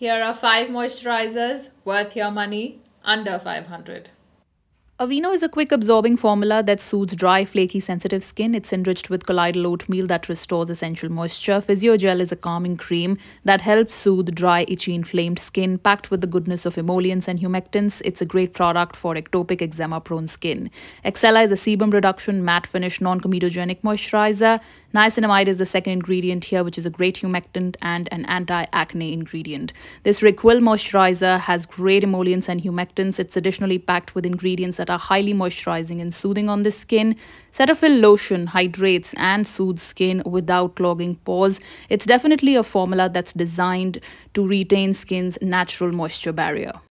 Here are five moisturizers worth your money under 500. Aveeno is a quick absorbing formula that soothes dry, flaky, sensitive skin. It's enriched with colloidal oatmeal that restores essential moisture. Physiogel is a calming cream that helps soothe dry, itchy, inflamed skin. Packed with the goodness of emollients and humectants, it's a great product for atopic eczema prone skin. Excela is a sebum reduction, matte finish, non comedogenic moisturizer. Niacinamide is the second ingredient here, which is a great humectant and an anti-acne ingredient. This Reequil moisturizer has great emollients and humectants. It's additionally packed with ingredients that are highly moisturizing and soothing on the skin. Cetaphil lotion hydrates and soothes skin without clogging pores. It's definitely a formula that's designed to retain skin's natural moisture barrier.